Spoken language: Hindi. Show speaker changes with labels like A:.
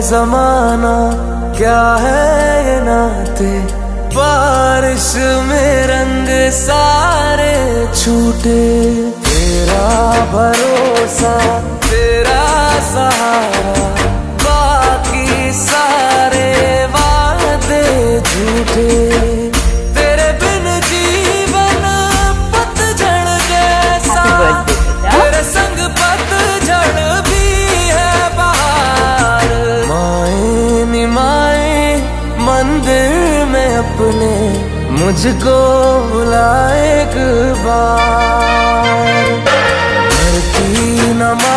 A: जमाना? क्या है नाते? बारिश में रंग सारे छूटे। तेरा भरोसा, तेरा सहारा, बाकी सारे वादे झूठे। अपने मुझको बुला एक बार। धरती नमा